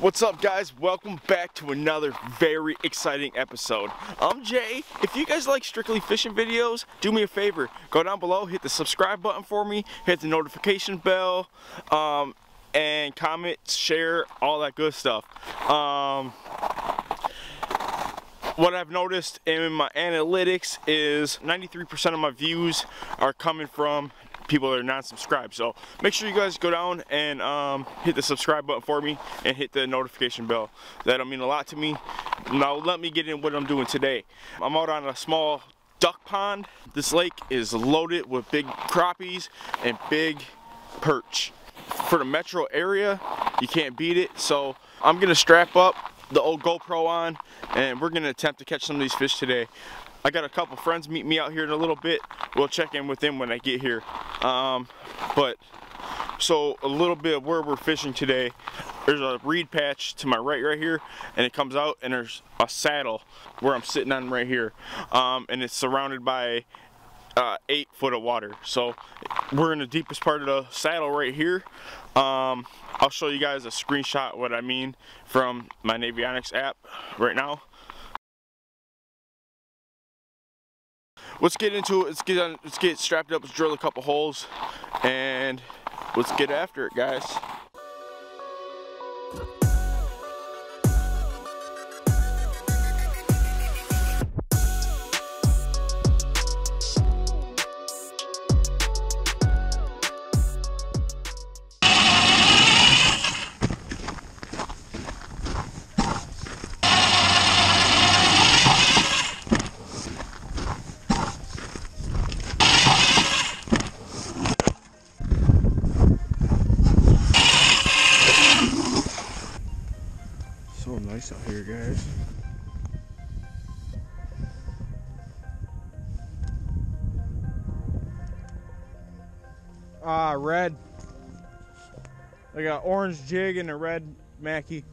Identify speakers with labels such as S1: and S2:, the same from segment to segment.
S1: What's up guys? Welcome back to another very exciting episode. I'm Jay. If you guys like strictly fishing videos, do me a favor. Go down below, hit the subscribe button for me, hit the notification bell, um, and comment, share, all that good stuff. Um, what I've noticed in my analytics is 93% of my views are coming from people that are not subscribed. So make sure you guys go down and um, hit the subscribe button for me and hit the notification bell. That'll mean a lot to me. Now let me get in what I'm doing today. I'm out on a small duck pond. This lake is loaded with big crappies and big perch. For the metro area, you can't beat it. So I'm gonna strap up the old GoPro on and we're gonna attempt to catch some of these fish today. I got a couple friends meet me out here in a little bit. We'll check in with them when I get here. Um, but so a little bit of where we're fishing today. There's a reed patch to my right right here and it comes out and there's a saddle where I'm sitting on right here. Um, and it's surrounded by uh, eight foot of water. So we're in the deepest part of the saddle right here. Um, I'll show you guys a screenshot what I mean from my Navionics app right now. Let's get into it. Let's get on, let's get strapped up. Let's drill a couple holes, and let's get after it, guys. Nice out here, guys. Ah, red. I got orange jig and a red Mackie.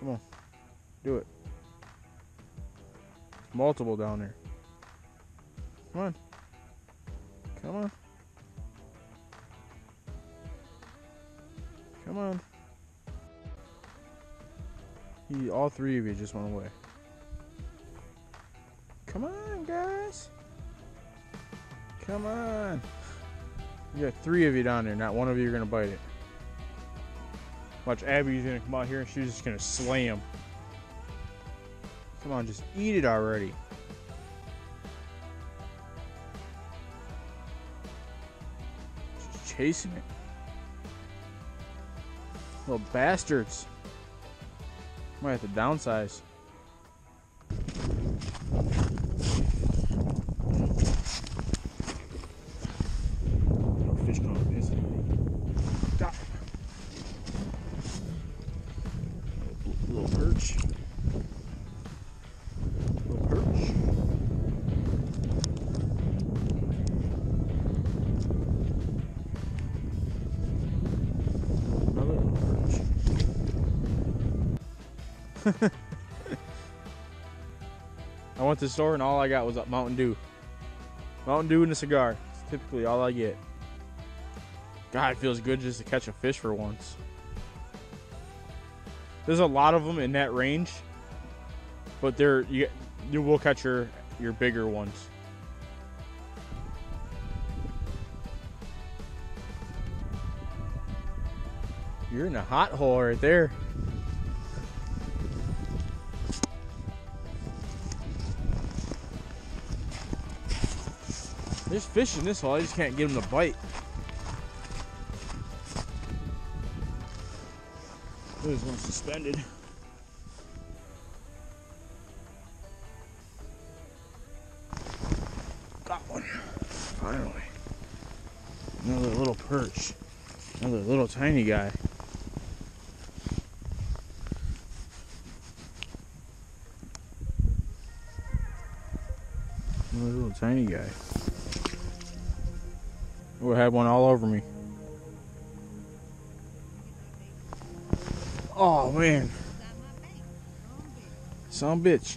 S1: Come on. Do it. Multiple down there. Come on. Come on. Come on. He, all three of you just went away. Come on, guys. Come on. You got three of you down there. Not one of you are going to bite it. Watch Abby's gonna come out here and she's just gonna slam. Come on, just eat it already. She's chasing it. Little bastards. Might have to downsize. I went to the store and all I got was a Mountain Dew. Mountain Dew and a cigar. It's typically all I get. God, it feels good just to catch a fish for once. There's a lot of them in that range, but they're you you will catch your your bigger ones. You're in a hot hole right there. There's fish in this hole. I just can't get them to bite. There's one suspended. Got one. Finally. Another little perch. Another little tiny guy. Another little tiny guy. Oh, I had one all over me. Oh man. Some bitch.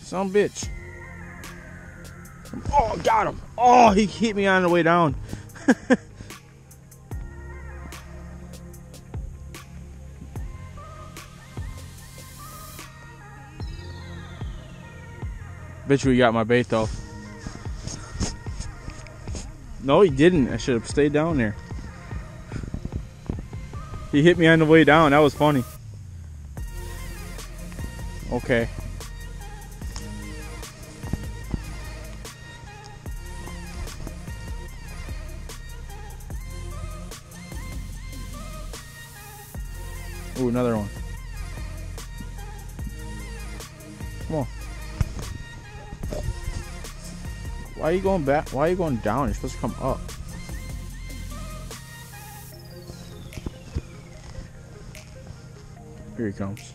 S1: Some bitch. Oh, got him. Oh, he hit me on the way down. You he got my bait though. No, he didn't. I should have stayed down there. He hit me on the way down. That was funny. Okay. Ooh, another one. Why are you going back? Why are you going down? You're supposed to come up. Here he comes.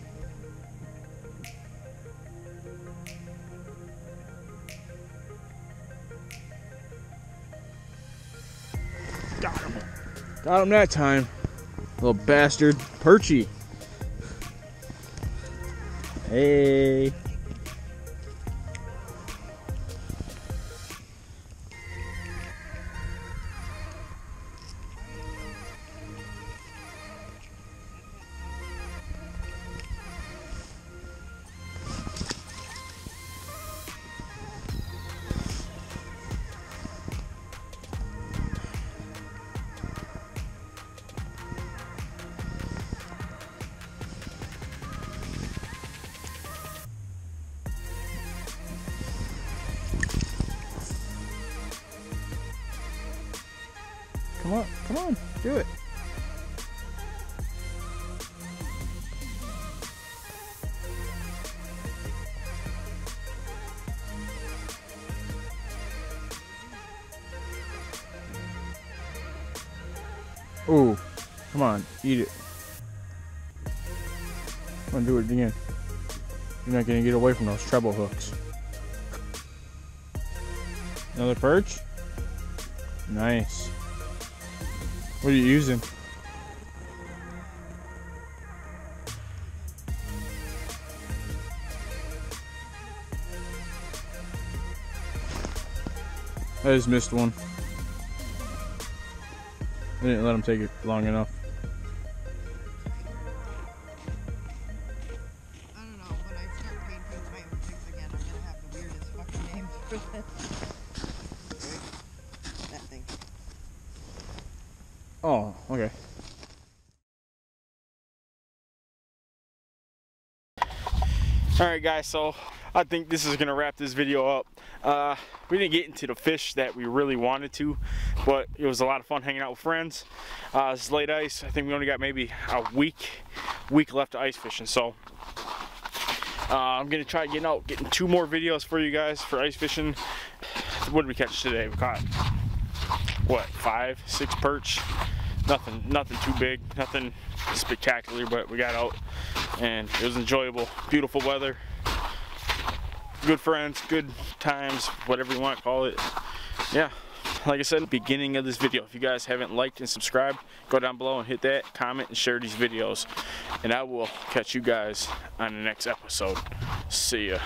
S1: Got him. Got him that time. Little bastard. Perchy. Hey. Come on, come on, do it. Ooh, come on, eat it. Come on, do it again. You're not gonna get away from those treble hooks. Another perch? Nice. What are you using? I just missed one. I didn't let him take it long enough.
S2: I don't know. When I start painting my own things again, I'm gonna have the weirdest fucking for this. that thing.
S1: Okay.
S3: Alright guys, so I think this is to wrap this video up. Uh, we didn't get into the fish that we really wanted to, but it was a lot of fun hanging out with friends. Uh, it's late ice. I think we only got maybe a week, week left of ice fishing. So uh, I'm to try getting out, getting two more videos for you guys for ice fishing. What did we catch today? We caught, what, five, six perch?
S1: Nothing, nothing too big, nothing spectacular, but we got out and it was enjoyable. Beautiful weather, good friends, good times, whatever you want to call it. Yeah, like I said, beginning of this video, if you guys haven't liked and subscribed, go down below and hit that, comment, and share these videos. And I will catch you guys on the next episode. See ya.